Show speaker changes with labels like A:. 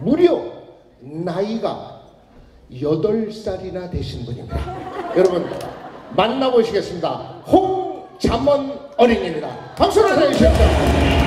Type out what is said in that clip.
A: 무려 나이가 8살이나 되신 분입니다. 여러분 만나보시겠습니다. 홍자먼 어린이입니다. 박수로 사주십시오.